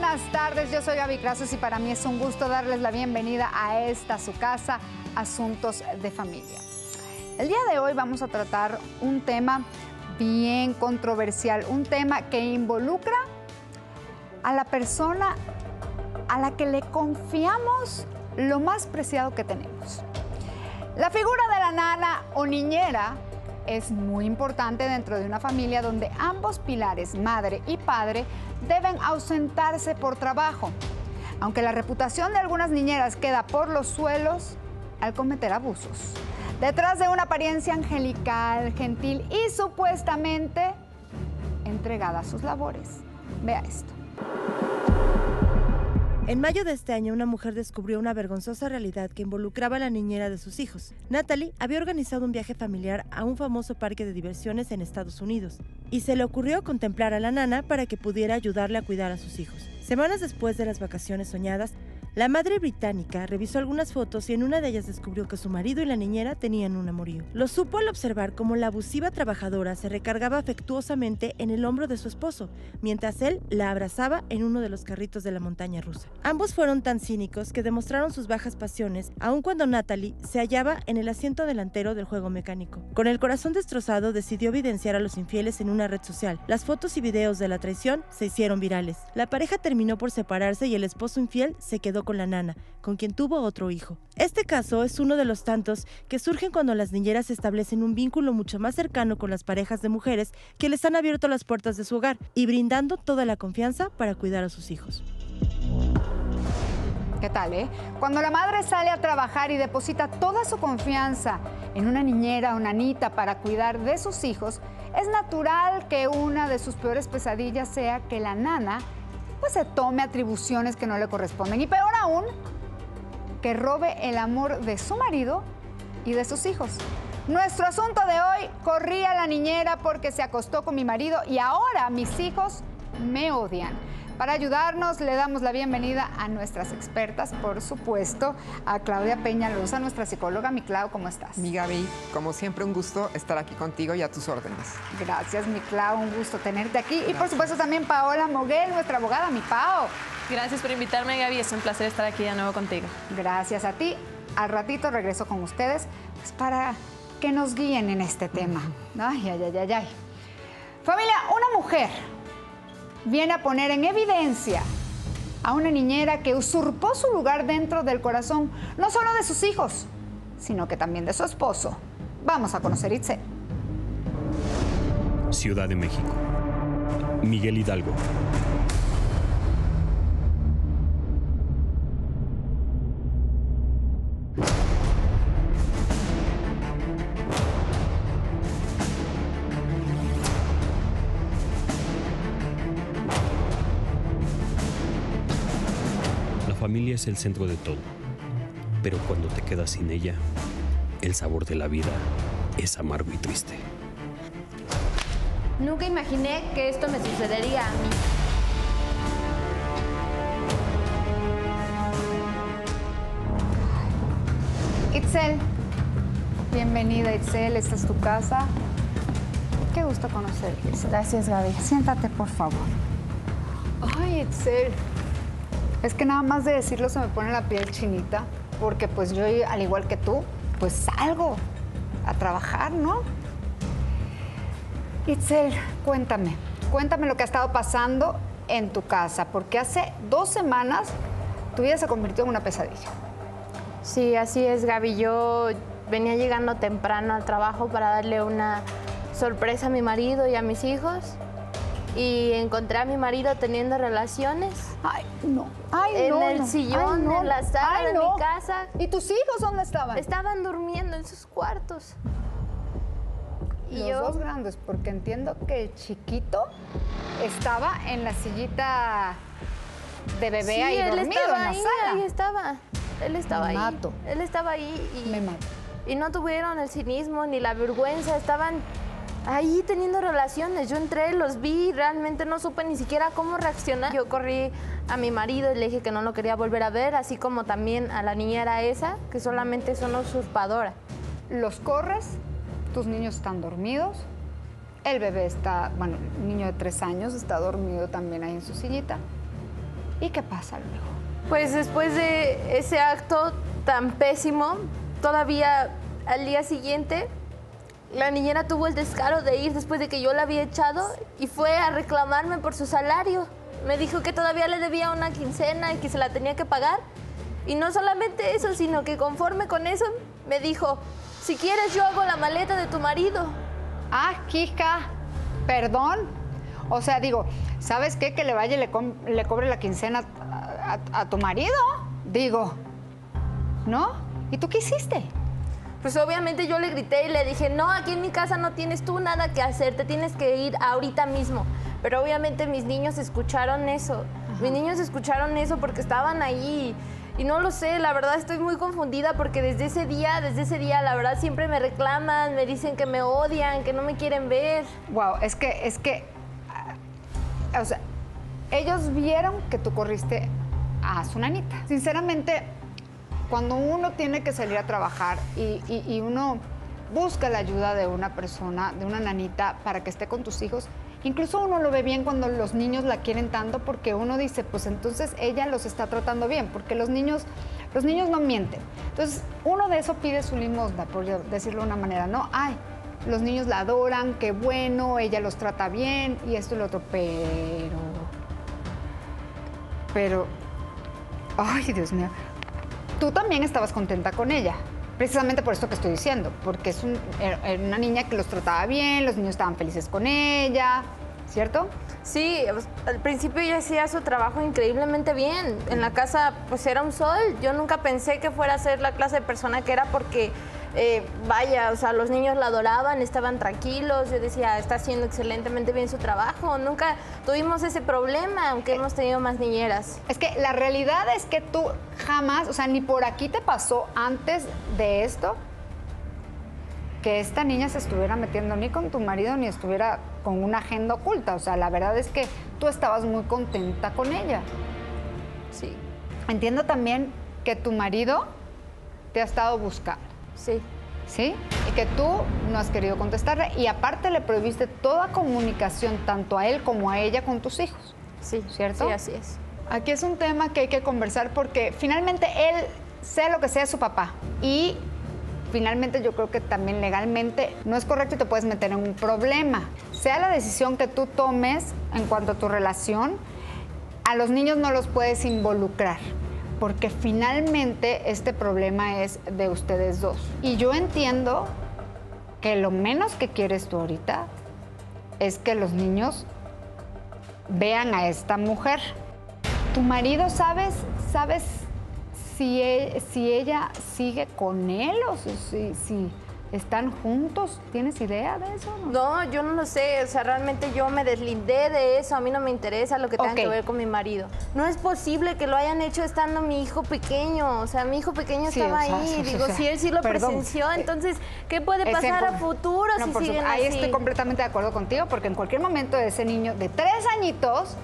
buenas tardes. Yo soy Gaby Crasos y para mí es un gusto darles la bienvenida a esta su casa, Asuntos de Familia. El día de hoy vamos a tratar un tema bien controversial, un tema que involucra a la persona a la que le confiamos lo más preciado que tenemos. La figura de la nana o niñera es muy importante dentro de una familia donde ambos pilares, madre y padre, deben ausentarse por trabajo. Aunque la reputación de algunas niñeras queda por los suelos al cometer abusos. Detrás de una apariencia angelical, gentil y supuestamente entregada a sus labores. Vea esto. En mayo de este año, una mujer descubrió una vergonzosa realidad que involucraba a la niñera de sus hijos. Natalie había organizado un viaje familiar a un famoso parque de diversiones en Estados Unidos y se le ocurrió contemplar a la nana para que pudiera ayudarle a cuidar a sus hijos. Semanas después de las vacaciones soñadas, la madre británica revisó algunas fotos y en una de ellas descubrió que su marido y la niñera tenían un amorío. Lo supo al observar cómo la abusiva trabajadora se recargaba afectuosamente en el hombro de su esposo, mientras él la abrazaba en uno de los carritos de la montaña rusa. Ambos fueron tan cínicos que demostraron sus bajas pasiones, aun cuando Natalie se hallaba en el asiento delantero del juego mecánico. Con el corazón destrozado, decidió evidenciar a los infieles en una red social. Las fotos y videos de la traición se hicieron virales. La pareja terminó por separarse y el esposo infiel se quedó con la nana, con quien tuvo otro hijo. Este caso es uno de los tantos que surgen cuando las niñeras establecen un vínculo mucho más cercano con las parejas de mujeres que les han abierto las puertas de su hogar y brindando toda la confianza para cuidar a sus hijos. ¿Qué tal, eh? Cuando la madre sale a trabajar y deposita toda su confianza en una niñera o nanita para cuidar de sus hijos, es natural que una de sus peores pesadillas sea que la nana pues se tome atribuciones que no le corresponden. Y peor aún, que robe el amor de su marido y de sus hijos. Nuestro asunto de hoy, corría la niñera porque se acostó con mi marido y ahora mis hijos me odian. Para ayudarnos, le damos la bienvenida a nuestras expertas, por supuesto, a Claudia Peña Luz, nuestra psicóloga. Mi Clau, ¿cómo estás? Mi Gaby, como siempre, un gusto estar aquí contigo y a tus órdenes. Gracias, mi Clau, un gusto tenerte aquí. Y por supuesto también Paola Moguel, nuestra abogada, mi Pao. Gracias por invitarme, Gaby. Es un placer estar aquí de nuevo contigo. Gracias a ti. Al ratito regreso con ustedes pues, para que nos guíen en este tema. Ay, ay, ay, ay, ay. Familia, una mujer viene a poner en evidencia a una niñera que usurpó su lugar dentro del corazón, no solo de sus hijos, sino que también de su esposo. Vamos a conocer Itzel. Ciudad de México. Miguel Hidalgo. Familia es el centro de todo, pero cuando te quedas sin ella, el sabor de la vida es amargo y triste. Nunca imaginé que esto me sucedería a mí. Itzel, bienvenida Itzel, esta es tu casa. Qué gusto conocerte. Itzel. Gracias, Gaby. Siéntate, por favor. Ay, Itzel. Es que nada más de decirlo se me pone la piel chinita, porque pues yo, al igual que tú, pues salgo a trabajar, ¿no? Itzel, cuéntame, cuéntame lo que ha estado pasando en tu casa, porque hace dos semanas tu vida se convirtió en una pesadilla. Sí, así es, Gaby. Yo venía llegando temprano al trabajo para darle una sorpresa a mi marido y a mis hijos. Y encontré a mi marido teniendo relaciones Ay, no. Ay, en no, el sillón, Ay, no. en la sala Ay, de no. mi casa. ¿Y tus hijos dónde estaban? Estaban durmiendo en sus cuartos. Y Los yo, dos grandes, porque entiendo que el chiquito estaba en la sillita de bebé sí, ahí él dormido estaba en la ahí, sala. ahí estaba. Él estaba Me ahí. mato. Él estaba ahí y, Me mato. y no tuvieron el cinismo ni la vergüenza, estaban ahí teniendo relaciones. Yo entré, los vi, realmente no supe ni siquiera cómo reaccionar. Yo corrí a mi marido y le dije que no lo quería volver a ver, así como también a la niñera esa, que solamente es una usurpadora. Los corres, tus niños están dormidos, el bebé está, bueno, el niño de tres años está dormido también ahí en su sillita. ¿Y qué pasa luego? Pues después de ese acto tan pésimo, todavía al día siguiente, la niñera tuvo el descaro de ir después de que yo la había echado y fue a reclamarme por su salario. Me dijo que todavía le debía una quincena y que se la tenía que pagar. Y no solamente eso, sino que conforme con eso, me dijo, si quieres yo hago la maleta de tu marido. Ah, Kika, perdón. O sea, digo, ¿sabes qué? Que le vaya y le, le cobre la quincena a- a tu marido. Digo, ¿no? ¿Y tú qué hiciste? Pues obviamente yo le grité y le dije, no, aquí en mi casa no tienes tú nada que hacer, te tienes que ir ahorita mismo. Pero obviamente mis niños escucharon eso. Mis niños escucharon eso porque estaban ahí. Y no lo sé, la verdad estoy muy confundida porque desde ese día, desde ese día, la verdad siempre me reclaman, me dicen que me odian, que no me quieren ver. Wow, es que, es que, ah, o sea, ellos vieron que tú corriste a su nanita. Sinceramente, cuando uno tiene que salir a trabajar y, uno busca la ayuda de una persona, de una nanita, para que esté con tus hijos, incluso uno lo ve bien cuando los niños la quieren tanto porque uno dice, pues entonces ella los está tratando bien, porque los niños, los niños no mienten. Entonces, uno de eso pide su limosna, por decirlo de una manera, ¿no? Ay, los niños la adoran, qué bueno, ella los trata bien y esto y lo otro, pero... Pero... Ay, Dios mío. Tú también estabas contenta con ella, precisamente por esto que estoy diciendo, porque es un- era era una niña que los trataba bien, los niños estaban felices con ella, ¿cierto? Sí, pues, al principio ella hacía su trabajo increíblemente bien. En la casa, pues era un sol. Yo nunca pensé que fuera a ser la clase de persona que era porque, eh, vaya, o sea, los niños la adoraban, estaban tranquilos. Yo decía, está haciendo excelentemente bien su trabajo. Nunca tuvimos ese problema, aunque hemos tenido más niñeras. Es que la realidad es que tú jamás, o sea, ni por aquí te pasó antes de esto que esta niña se estuviera metiendo ni con tu marido ni estuviera con una agenda oculta. O sea, la verdad es que tú estabas muy contenta con ella. Sí, Entiendo también que tu marido te ha estado buscando, sí. ¿sí? Y que tú no has querido contestarle y aparte le prohibiste toda comunicación tanto a él como a ella con tus hijos. Sí, ¿Cierto? Sí, así es. Aquí es un tema que hay que conversar porque finalmente él, sea lo que sea, es su papá. Y finalmente yo creo que también legalmente no es correcto y te puedes meter en un problema. Sea la decisión que tú tomes en cuanto a tu relación, a los niños no los puedes involucrar. Porque finalmente este problema es de ustedes dos. Y yo entiendo que lo menos que quieres tú ahorita es que los niños vean a esta mujer. ¿Tu marido sabes, sabes si, e- si ella sigue con él o si, si- si están juntos? ¿Tienes idea de eso? No, yo no lo sé, o sea, realmente yo me deslindé de eso, a mí no me interesa lo que tenga que ver con mi marido. No es posible que lo hayan hecho estando mi hijo pequeño, o sea, mi hijo pequeño Sí, estaba o sea, ahí, o digo, sea, si él sí lo perdón. presenció, entonces, ¿qué puede pasar a futuro No, si por siguen supuesto. Ahí así? estoy completamente de acuerdo contigo porque en cualquier momento ese niño de tres añitos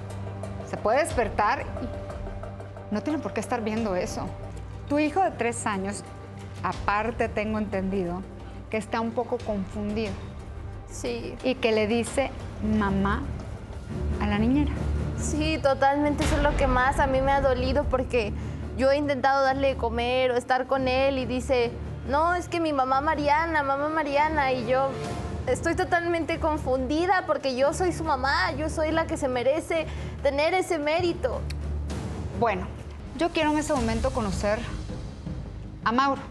se puede despertar y no tiene por qué estar viendo eso. Tu hijo de tres años, aparte tengo entendido, que está un poco confundido Sí, y que le dice mamá a la niñera. sí, totalmente, eso es lo que más a mí me ha dolido porque yo he intentado darle de comer o estar con él y dice, no, es que mi mamá Mariana, mamá Mariana, y yo estoy totalmente confundida porque yo soy su mamá, yo soy la que se merece tener ese mérito. Bueno, yo quiero en ese momento conocer a Mauro,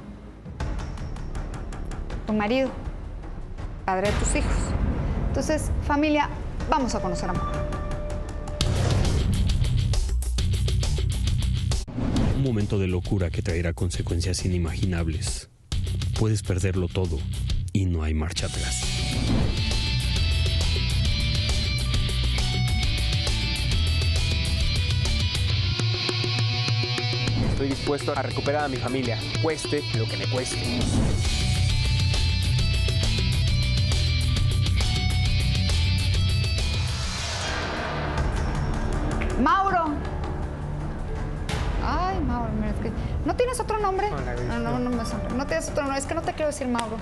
tu marido, padre de tus hijos. Entonces, familia, vamos a conocer a. Un momento de locura que traerá consecuencias inimaginables. Puedes perderlo todo y no hay marcha atrás. Estoy dispuesto a recuperar a mi familia, cueste lo que me cueste. Que... ¿No tienes otro nombre? No, verdad, No, no, no. tienes otro nombre. Es que no te quiero decir Mauro.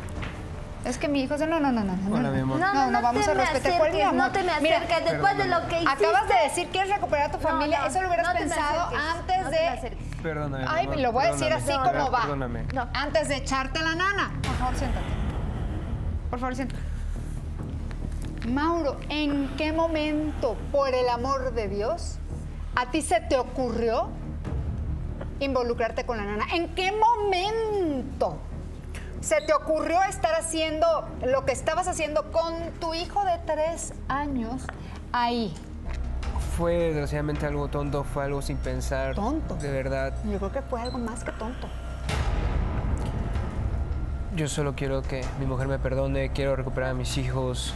Es que mi hijo dice, no, no, no, no, no. Hola, no. mi amor. No, no, no, vamos a respetar. ¿Cuál es no te me Mira, acerques. Después de lo que hiciste. Acabas de decir, ¿quieres recuperar a tu familia? no, Eso lo hubieras pensado antes de... Perdóname. mi Ay, amor, lo voy a decir así como va. Perdóname. No. Antes de echarte la nana. Por favor, siéntate. Por favor, siéntate. Mauro, ¿en qué momento, por el amor de Dios, a ti se te ocurrió involucrarte con la nana? ¿En qué momento se te ocurrió estar haciendo lo que estabas haciendo con tu hijo de tres años ahí? Fue desgraciadamente algo tonto, fue algo sin pensar. Tonto. De verdad. Yo creo que fue algo más que tonto. Yo solo quiero que mi mujer me perdone, quiero recuperar a mis hijos.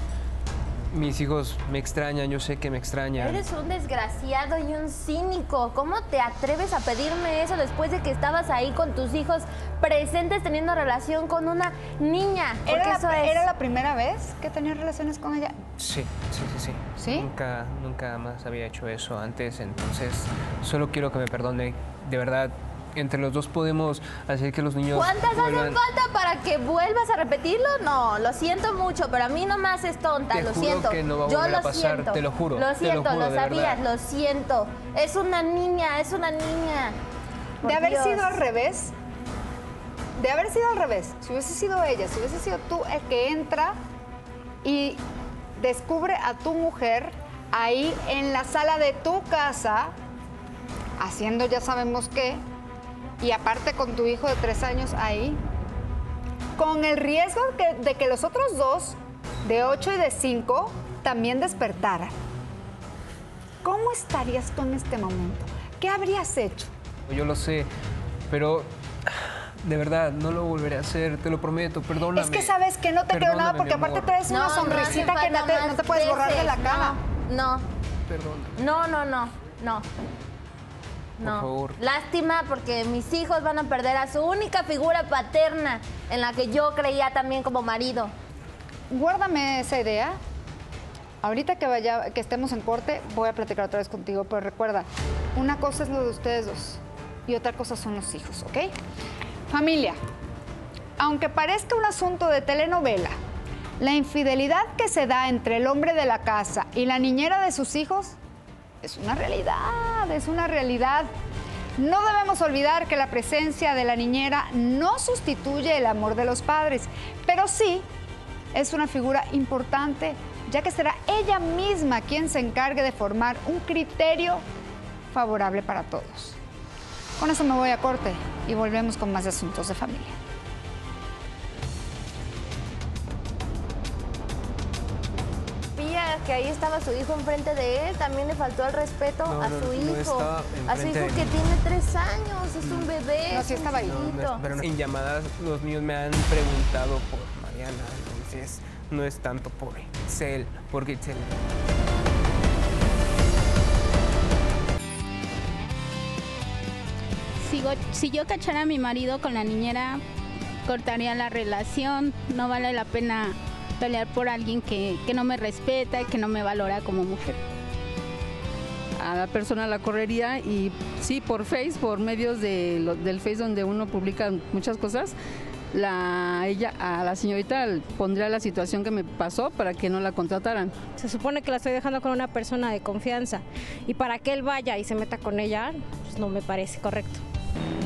Mis hijos me extrañan, yo sé que me extrañan. Eres un desgraciado y un cínico. ¿Cómo te atreves a pedirme eso después de que estabas ahí con tus hijos presentes teniendo relación con una niña? Porque ¿Era eso la, es. ¿Era la primera vez que tenías relaciones con ella? Sí, sí, sí, sí. ¿Sí? Nunca, nunca más había hecho eso antes, entonces solo quiero que me perdone. De verdad, entre los dos podemos hacer que los niños ¿Cuántas hacen falta para que vuelvas a repetirlo? No, lo siento mucho, pero a mí no me haces tonta, Te lo juro siento. que no va a Yo a lo pasar, siento. te lo juro, Lo te lo siento, juro, de sabías, verdad. lo siento. Es una niña, es una niña. Por de haber Dios. sido al revés, de haber sido al revés, si hubiese sido ella, si hubiese sido tú el que entra y descubre a tu mujer ahí en la sala de tu casa, haciendo ya sabemos qué, y aparte con tu hijo de tres años ahí, con el riesgo que- de que los otros dos, de ocho y de cinco, también despertaran. ¿Cómo estarías tú en este momento? ¿Qué habrías hecho? Yo lo sé, pero de verdad, no lo volveré a hacer, te lo prometo, perdóname. Es que sabes que no te creo nada porque aparte traes una No, no sonrisita que no te, no te puedes borrar de la cara. No, Perdóname. no, no, no, no. No. favor. Lástima porque mis hijos van a perder a su única figura paterna en la que yo creía también como marido. Guárdame esa idea. Ahorita que vaya, que estemos en corte, voy a platicar otra vez contigo, pero recuerda, una cosa es lo de ustedes dos y otra cosa son los hijos, ¿ok? Familia, aunque parezca un asunto de telenovela, la infidelidad que se da entre el hombre de la casa y la niñera de sus hijos es una realidad, es una realidad. No debemos olvidar que la presencia de la niñera no sustituye el amor de los padres, pero sí es una figura importante, ya que será ella misma quien se encargue de formar un criterio favorable para todos. Con eso me voy a corte y volvemos con más asuntos de familia. Que ahí estaba su hijo enfrente de él, también le faltó el respeto No, a su no hijo. a su hijo que tiene tres años, es un bebé. No, sí estaba ahí. No, no, chiquito. pero en llamadas los niños me han preguntado por Mariana, entonces no es tanto por Itzel, porque Itzel... Si yo cachara a mi marido con la niñera, cortaría la relación. No vale la pena pelear por alguien que, que no me respeta y que no me valora como mujer. a la persona la correría y sí, por Face, por medios de lo- del Face donde uno publica muchas cosas, la, ella, a la señorita pondría la situación que me pasó para que no la contrataran. Se supone que la estoy dejando con una persona de confianza y para que él vaya y se meta con ella, pues no me parece correcto.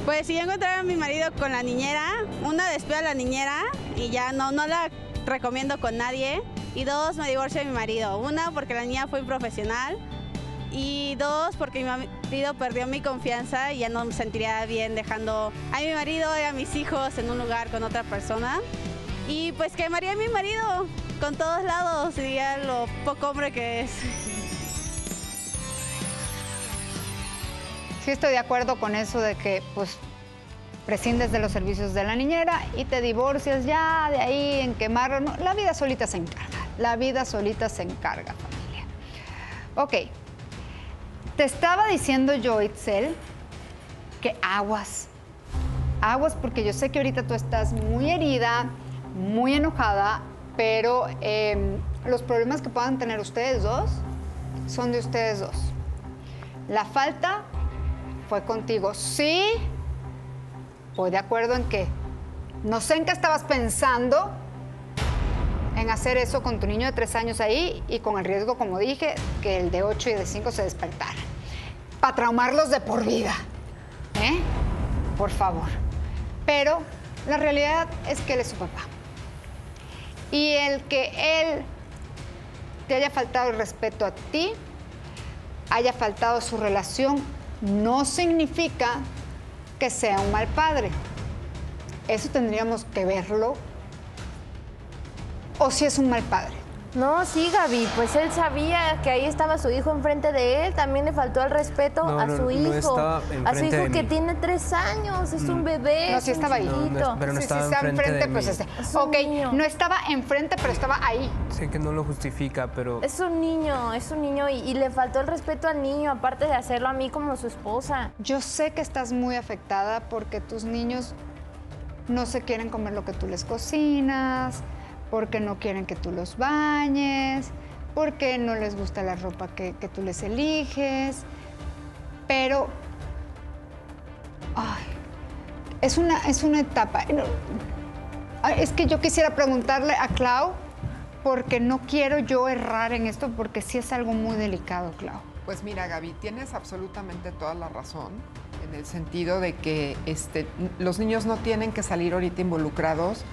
Pues si yo encontrara a mi marido con la niñera, una despido a la niñera y ya no, no la recomiendo con nadie. Y dos, me divorcio de mi marido. Una, porque la niña fue profesional. Y dos, porque mi marido perdió mi confianza y ya no me sentiría bien dejando a mi marido y a mis hijos en un lugar con otra persona. Y pues quemaría a mi marido con todos lados, diría lo poco hombre que es. Sí estoy de acuerdo con eso de que pues prescindes de los servicios de la niñera y te divorcias ya de ahí en quemar. no, la vida solita se encarga. La vida solita se encarga, familia. Ok. Te estaba diciendo yo, Itzel, que aguas. Aguas porque yo sé que ahorita tú estás muy herida, muy enojada, pero eh, los problemas que puedan tener ustedes dos son de ustedes dos. La falta fue contigo. Sí, voy de acuerdo en que no sé en qué estabas pensando, en hacer eso con tu niño de tres años ahí y con el riesgo, como dije, que el de ocho y de cinco se despertara. Para traumarlos de por vida. ¿Eh? Por favor. Pero la realidad es que él es su papá. Y el que él te haya faltado el respeto a ti, haya faltado su relación, no significa que sea un mal padre. Eso tendríamos que verlo. O si es un mal padre. No, sí, Gaby, pues él sabía que ahí estaba su hijo enfrente de él, también le faltó el respeto No, a su no hijo, estaba a su hijo de que mí. tiene tres años, es un bebé. No, sí estaba ahí. No, no, chiquito. pero no Sí, estaba sí, está enfrente pues este. Es Ok, niño. no estaba enfrente, pero estaba ahí. Sé que no lo justifica, pero Es un niño, es un niño y, y le faltó el respeto al niño, aparte de hacerlo a mí como su esposa. Yo sé que estás muy afectada porque tus niños no se quieren comer lo que tú les cocinas, porque no quieren que tú los bañes, porque no les gusta la ropa que, tú les eliges. Pero, ay, es una, es una etapa. Es que yo quisiera preguntarle a Clau, porque no quiero yo errar en esto, porque sí es algo muy delicado, Clau. Pues mira, Gaby, tienes absolutamente toda la razón en el sentido de que este, los niños no tienen que salir ahorita involucrados.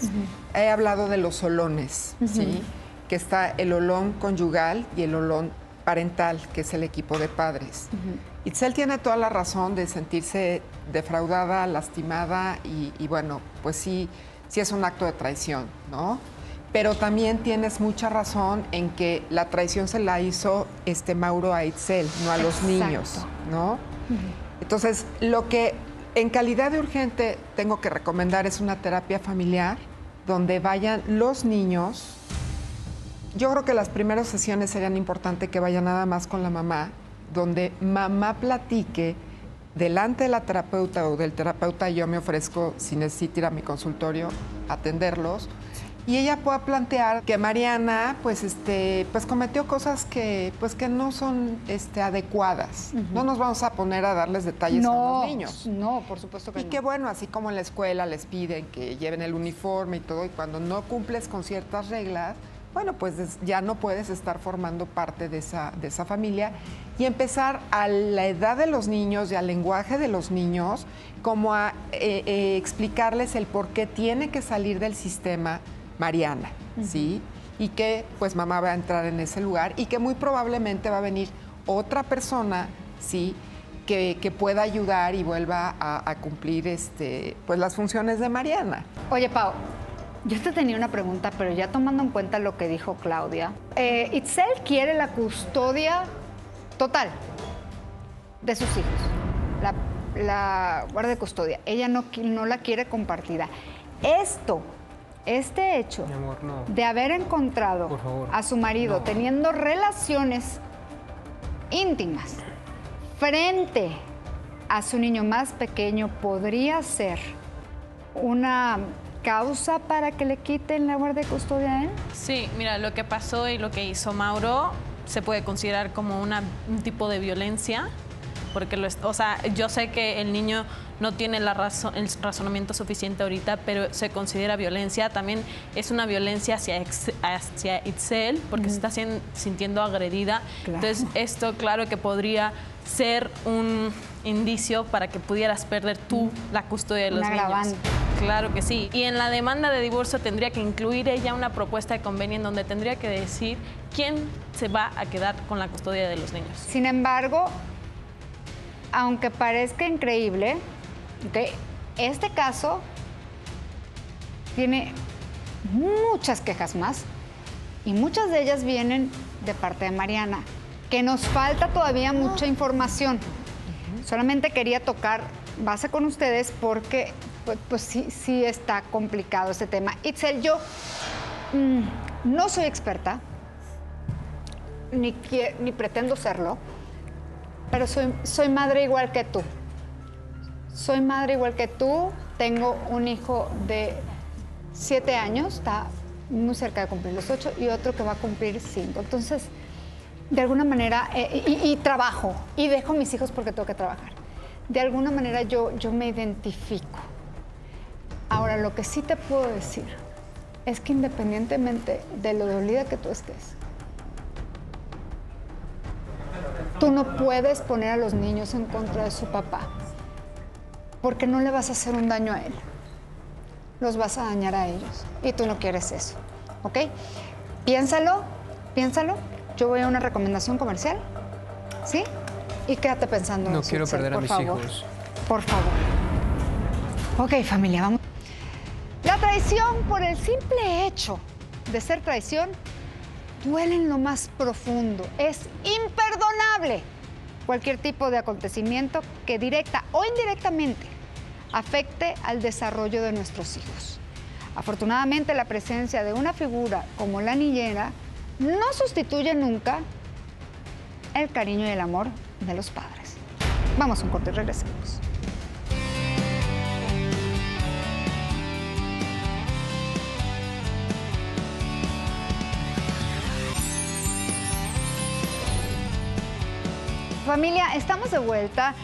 He hablado de los olones, ¿sí? Que está el olón conyugal y el olón parental, que es el equipo de padres. Itzel tiene toda la razón de sentirse defraudada, lastimada y, y bueno, pues sí, sí es un acto de traición, ¿no? Pero también tienes mucha razón en que la traición se la hizo este Mauro a Itzel, no a los Exacto. niños, ¿no? Entonces, lo que en calidad de urgente tengo que recomendar es una terapia familiar donde vayan los niños. Yo creo que las primeras sesiones serían importantes que vaya nada más con la mamá, donde mamá platique delante de la terapeuta o del terapeuta, yo me ofrezco, si necesita ir a mi consultorio, atenderlos. Y ella pueda plantear que Mariana, pues, este, pues cometió cosas que, pues, que no son este, adecuadas. No nos vamos a poner a darles detalles a No, los niños. no, por supuesto que Y no. que bueno, así como en la escuela les piden que lleven el uniforme y todo, y cuando no cumples con ciertas reglas, bueno, pues ya no puedes estar formando parte de esa, de esa familia y empezar a la edad de los niños y al lenguaje de los niños, como a eh, eh, explicarles el por qué tiene que salir del sistema Mariana, ¿sí? Y que pues mamá va a entrar en ese lugar y que muy probablemente va a venir otra persona, ¿sí? Que, que pueda ayudar y vuelva a, a cumplir este, pues las funciones de Mariana. Oye, Pau, yo te tenía una pregunta, pero ya tomando en cuenta lo que dijo Claudia. Eh, Itzel quiere la custodia total de sus hijos, la, la guardia de custodia. Ella no, no la quiere compartida. Esto, este hecho mi amor, no. de haber encontrado a su marido no. teniendo relaciones íntimas frente a su niño más pequeño podría ser una causa para que le quiten la guardia de custodia a él? Sí, mira, lo que pasó y lo que hizo Mauro se puede considerar como una- un tipo de violencia, porque lo o sea, yo sé que el niño no tiene la razón, el razonamiento suficiente ahorita, pero se considera violencia. También es una violencia hacia, ex- hacia Itzel, porque se está sien- sintiendo agredida. Claro. Entonces, esto claro que podría ser un indicio para que pudieras perder tú la custodia de los niños. agravante. Claro que sí. Y en la demanda de divorcio tendría que incluir ella una propuesta de convenio en donde tendría que decir quién se va a quedar con la custodia de los niños. Sin embargo, aunque parezca increíble, ¿ok? este caso tiene muchas quejas más y muchas de ellas vienen de parte de Mariana, que nos falta todavía mucha información. Solamente quería tocar base con ustedes porque pues, pues sí, sí está complicado este tema. Itzel, yo mm, no soy experta, ni, ni pretendo serlo, pero soy, madre igual que tú. Soy madre igual que tú, tengo un hijo de siete años, está muy cerca de cumplir los ocho, y otro que va a cumplir cinco. Entonces, de alguna manera, eh, y, trabajo, y dejo mis hijos porque tengo que trabajar. De alguna manera yo, yo me identifico. Ahora, lo que sí te puedo decir es que independientemente de lo dolida que tú estés, tú no puedes poner a los niños en contra de su papá, porque no le vas a hacer un daño a él, los vas a dañar a ellos, y tú no quieres eso, ¿ok? Piénsalo, piénsalo, yo voy a una recomendación comercial, ¿sí? Y quédate pensando en No quiero perder a mis favor. hijos. Por favor. Ok, familia, vamos. La traición, por el simple hecho de ser traición, duele en lo más profundo. Es imperdonable cualquier tipo de acontecimiento que directa o indirectamente afecte al desarrollo de nuestros hijos. Afortunadamente, la presencia de una figura como la niñera no sustituye nunca el cariño y el amor de los padres. Vamos a un corte y regresemos. Familia, estamos de vuelta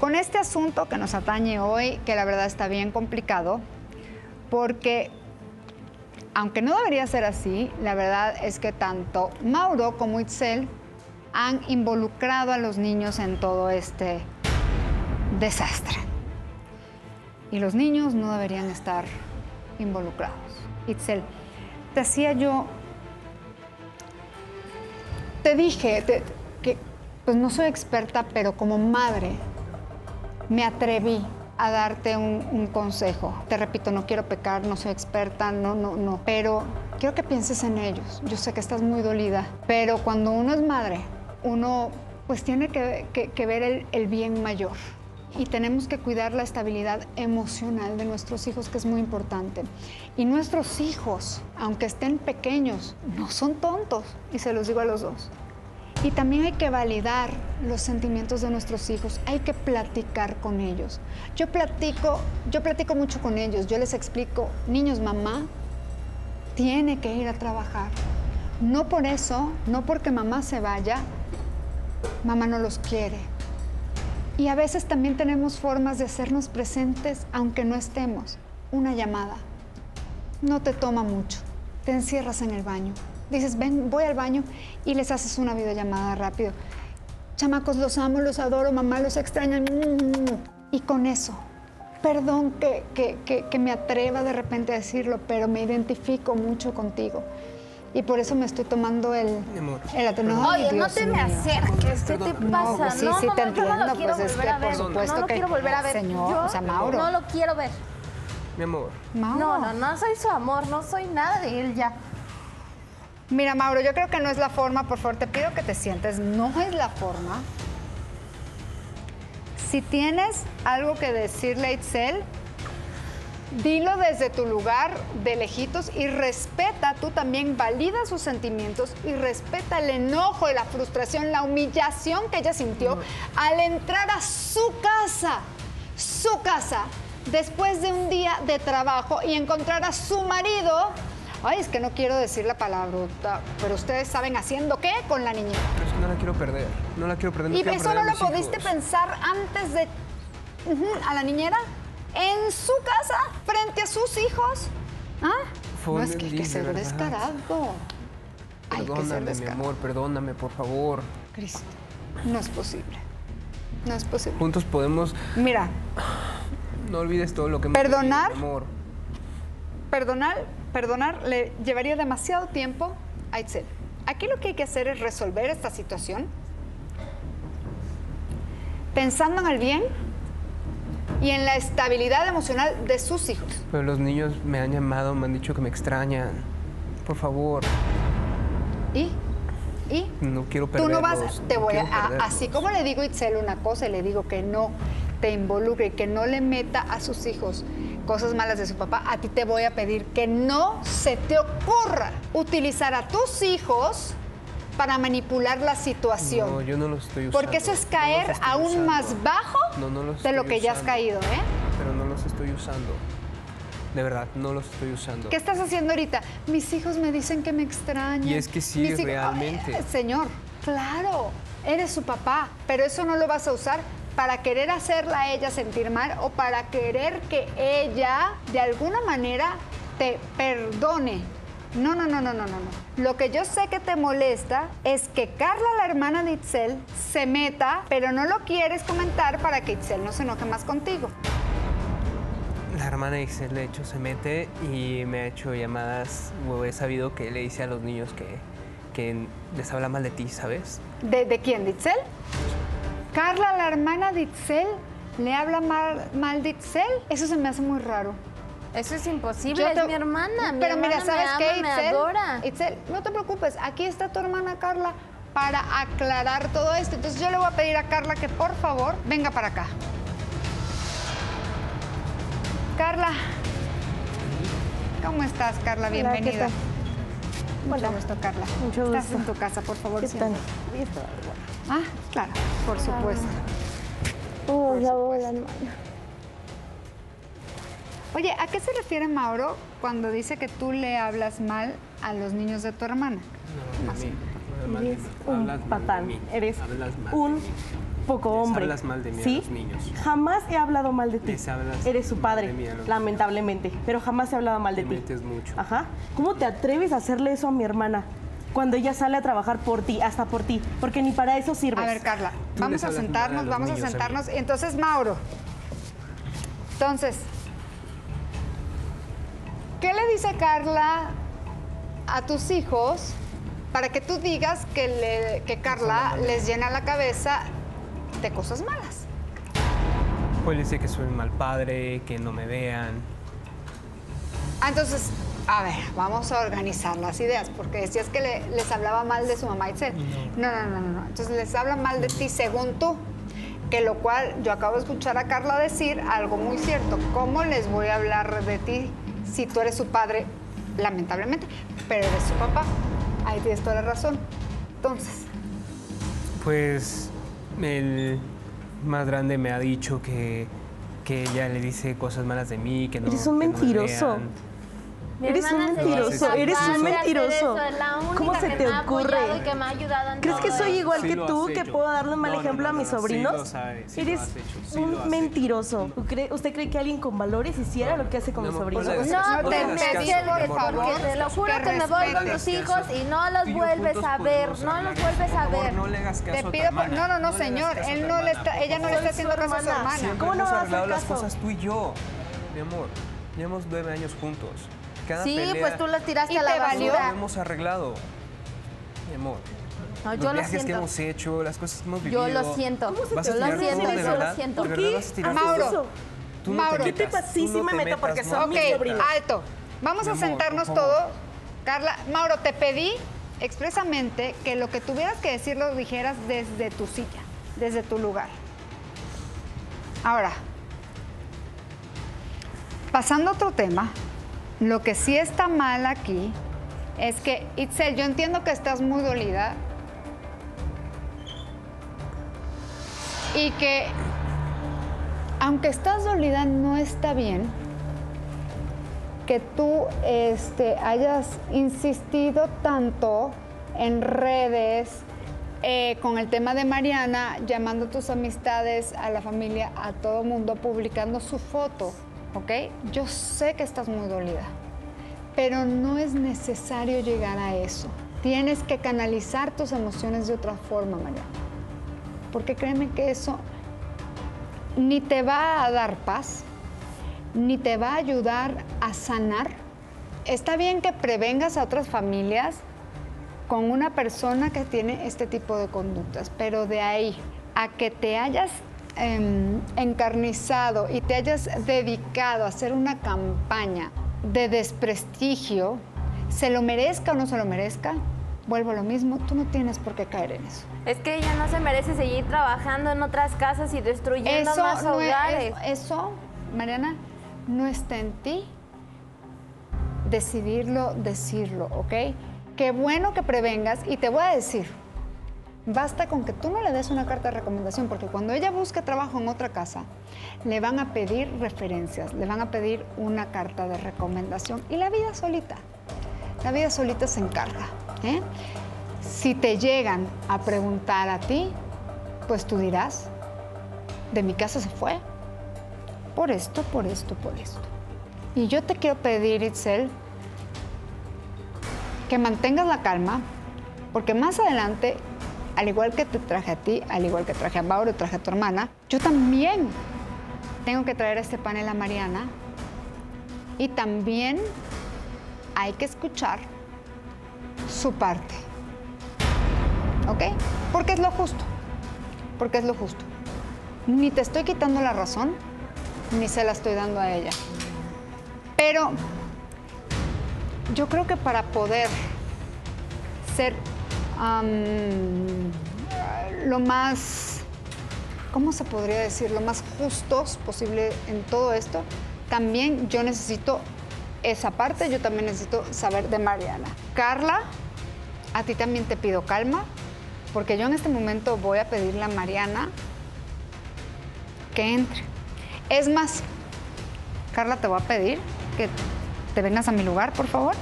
con este asunto que nos atañe hoy, que la verdad está bien complicado, porque aunque no debería ser así, la verdad es que tanto Mauro como Itzel han involucrado a los niños en todo este desastre. Y los niños no deberían estar involucrados. Itzel, te hacía yo, te dije te- pues no soy experta, pero como madre me atreví a darte un, consejo. Te repito, no quiero pecar, no soy experta, no, no, no, pero quiero que pienses en ellos. Yo sé que estás muy dolida, pero cuando uno es madre, uno pues tiene que, ver el bien mayor. Y tenemos que cuidar la estabilidad emocional de nuestros hijos, que es muy importante. Y nuestros hijos, aunque estén pequeños, no son tontos. Y se los digo a los dos. Y también hay que validar los sentimientos de nuestros hijos, hay que platicar con ellos. Yo platico, yo platico mucho con ellos, yo les explico, niños, mamá tiene que ir a trabajar. No por eso, no porque mamá se vaya, mamá no los quiere. Y a veces también tenemos formas de hacernos presentes aunque no estemos. Una llamada. No te toma mucho. Te encierras en el baño. Dices, ven, voy al baño y les haces una videollamada rápido. Chamacos, los amo, los adoro, mamá, los extraña. Y con eso, perdón que, que- que- que me atreva de repente a decirlo, pero me identifico mucho contigo. Y por eso me estoy tomando el... Mi amor. el atenuado. Oye, no Dios te me mío. acerques, ¿qué te pasa? No, pues sí, no, sí no, te no, no entiendo, lo quiero pues es que por supuesto no lo que- quiero volver a ver. Señor, Yo o sea, Mauro. No lo quiero ver. Mi amor. Mauro. No, no, no soy su amor, no soy nada de él ya. Mira, Mauro, yo creo que no es la forma, por favor, te pido que te sientes, no es la forma. Si tienes algo que decirle a Itzel, dilo desde tu lugar de lejitos y respeta, tú también valida sus sentimientos y respeta el enojo, la frustración, la humillación que ella sintió al entrar a su casa, su casa, después de un día de trabajo y encontrar a su marido. Ay, es que no quiero decir la palabrota, pero ustedes saben haciendo qué con la niñera. Pero es que no la quiero perder. No la quiero perder. No ¿Y quiero eso perder no lo pudiste hijos. pensar antes de a la niñera? ¿En su casa? ¿Frente a sus hijos? ¿Ah? Fue no es que hay que ser descarado. Hay que ser Perdóname, mi amor, perdóname, por favor. Cristo, no es posible. No es posible. Juntos podemos. Mira, No olvides todo lo que ¿Perdonar? vivido, mi amor. perdonar, perdonar le llevaría demasiado tiempo a Itzel. Aquí lo que hay que hacer es resolver esta situación pensando en el bien y en la estabilidad emocional de sus hijos. Pero los niños me han llamado, me han dicho que me extrañan. Por favor, ¿Y? ¿Y? no quiero Tú perderlos. no vas, te no voy a, así como le digo a Itzel una cosa y le digo que no te involucre, que no le meta a sus hijos cosas malas de su papá, a ti te voy a pedir que no se te ocurra utilizar a tus hijos para manipular la situación. No, yo no los estoy usando. porque eso es caer aún usando. más bajo No, no los de lo que ya has caído, ¿eh? Pero no los estoy usando. De verdad, no los estoy usando. ¿Qué estás haciendo ahorita? Mis hijos me dicen que me extrañan. Y es que sí, Mis realmente. Señor, claro, eres su papá, pero eso no lo vas a usar para querer hacerla a ella sentir mal o para querer que ella, de alguna manera, te perdone. No, no, no, no, no, no, no. Lo que yo sé que te molesta es que Carla, la hermana de Itzel, se meta, pero no lo quieres comentar para que Itzel no se enoje más contigo. La hermana de Itzel, de hecho, se mete y me ha hecho llamadas. o he sabido que le dice a los niños que, que les habla mal de ti, ¿sabes? ¿De, de quién? ¿De Itzel? Carla, la hermana de Itzel, le habla mal, mal de Itzel. Eso se me hace muy raro. Eso es imposible, te- es mi hermana. Mi Pero mira, hermana ¿sabes me qué, ama, me Itzel? adora. Itzel, no te preocupes, aquí está tu hermana Carla para aclarar todo esto. Entonces yo le voy a pedir a Carla que por favor venga para acá. Carla. ¿Cómo estás, Carla? ¿qué Bienvenida. tal? Mucho Hola. gusto, Carla. Mucho Estás en tu casa, por favor. ¿Qué tal? Ah, claro, por supuesto. Oh, la bola, hermana. Oye, ¿a qué se refiere Mauro cuando dice que tú le hablas mal a los niños de tu hermana? Eres un patán, eres un poco hombre. hablas mal de mí a ¿Sí? los niños. Jamás he hablado mal de ti. Les hablas Eres su padre, mal de mí a los lamentablemente, pero jamás he hablado mal de Te ti. metes mucho. Ajá. ¿Cómo te atreves a hacerle eso a mi hermana? Cuando ella sale a trabajar por ti, hasta por ti, porque ni para eso sirves. A ver, Carla, vamos a a sentarnos, vamos a sentarnos. Entonces, Mauro, entonces, ¿qué le dice Carla a tus hijos para que tú digas que, le- que Carla les llena la cabeza de cosas malas? Pues le dice que soy un mal padre, que no me vean. Ah, entonces, a ver, vamos a organizar las ideas, porque decías que le- les hablaba mal de su mamá Itzel. No, no, no, no, no. Entonces les habla mal de ti según tú, que lo cual yo acabo de escuchar a Carla decir algo muy cierto. ¿Cómo les voy a hablar de ti si tú eres su padre, lamentablemente, pero eres su papá? Ahí tienes toda la razón. Entonces, Pues el más grande me ha dicho que, que ella le dice cosas malas de mí, que no. Eres un que no me mentiroso. vean. Mi Eres un mentiroso, es eres un mentiroso. eso, es la única ¿Cómo se que te ocurre? apoyado y que me ha ayudado en ¿Crees que soy igual Sí que tú, que hecho. puedo darle un mal ejemplo no, a mis no, no, sí sobrinos? Eres has hecho, sí lo un mentiroso. ¿Cree- ¿Usted cree que alguien con valores hiciera lo que hace con Mi mis sobrinos? no caso, te caso, por favor, Porque te lo juro que me voy con tus hijos y no los vuelves a ver, no los vuelves a ver. No le hagas caso te a tu pido, por- hermana. no, no, no, señor, caso él no le está, ella no le está haciendo caso a su hermana. ¿Cómo no hemos va a hacer arreglado las caso? cosas tú y yo. Mi amor, llevamos nueve años juntos. Cada Sí, pelea pues tú las tiraste ¿Y a la te valió? lo hemos arreglado. Mi amor. No, los yo lo viajes que siento. hemos hecho, las cosas que hemos Yo vivido. lo siento. ¿Vas Yo a lo siento, todo yo verdad? lo siento. ¿De ¿Por qué Mauro, todo? Tú no Mauro. te ¿Qué te metas, pasa? Sí, sí no me meto porque metas, son no Ok, te mis metas. sobrinos. alto. Vamos Mi a amor, sentarnos por favor. todos. Carla, Mauro, te pedí expresamente que lo que tuvieras que decir lo dijeras desde tu silla, desde tu lugar. Ahora, pasando a otro tema, lo que sí está mal aquí es que, Itzel, yo entiendo que estás muy dolida. Y que, aunque estás dolida, no está bien que tú este, hayas insistido tanto en redes eh, con el tema de Mariana, llamando a tus amistades, a la familia, a todo mundo, publicando su foto, ¿ok? Yo sé que estás muy dolida, pero no es necesario llegar a eso. Tienes que canalizar tus emociones de otra forma, Mariana. Porque créeme que eso ni te va a dar paz, ni te va a ayudar a sanar. Está bien que prevengas a otras familias con una persona que tiene este tipo de conductas, pero de ahí a que te hayas em, encarnizado y te hayas dedicado a hacer una campaña de desprestigio, se lo merezca o no se lo merezca, vuelvo a lo mismo, tú no tienes por qué caer en eso. Es que ella no se merece seguir trabajando en otras casas y destruyendo más no es- hogares. eso, Mariana, no está en ti decidirlo, decirlo, ¿ok? Qué bueno que prevengas y te voy a decir, basta con que tú no le des una carta de recomendación, porque cuando ella busque trabajo en otra casa, le van a pedir referencias, le van a pedir una carta de recomendación y la vida solita, la vida solita se encarga. ¿eh? Si te llegan a preguntar a ti, pues tú dirás, de mi casa se fue, por esto, por esto, por esto. Y yo te quiero pedir, Itzel, que mantengas la calma, porque más adelante, al igual que te traje a ti, al igual que traje a Mauro, traje a tu hermana, yo también tengo que traer este panel a Mariana y también hay que escuchar su parte. ¿Ok? Porque es lo justo. Porque es lo justo. Ni te estoy quitando la razón, ni se la estoy dando a ella. Pero yo creo que para poder ser lo más, ¿cómo se podría decir? Lo más justos posible en todo esto, también yo necesito esa parte, yo también necesito saber de Mariana. Carla, a ti también te pido calma, porque yo en este momento voy a pedirle a Mariana que entre. Es más, Carla, te voy a pedir que te vengas a mi lugar, por favor.